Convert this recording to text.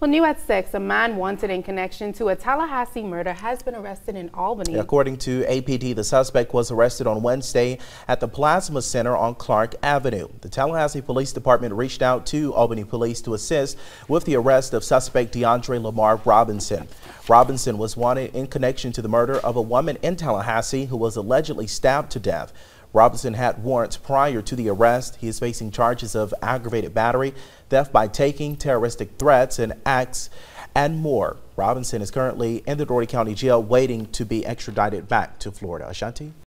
Well, new at 6, a man wanted in connection to a Tallahassee murder has been arrested in Albany. According to APD, the suspect was arrested on Wednesday at the Plasma Center on Clark Avenue. The Tallahassee Police Department reached out to Albany Police to assist with the arrest of suspect DeAndre Lamar Robinson. Robinson was wanted in connection to the murder of a woman in Tallahassee who was allegedly stabbed to death. Robinson had warrants prior to the arrest. He is facing charges of aggravated battery, theft by taking, terroristic threats and acts, and more. Robinson is currently in the Dougherty County Jail waiting to be extradited back to Florida. Ashanti?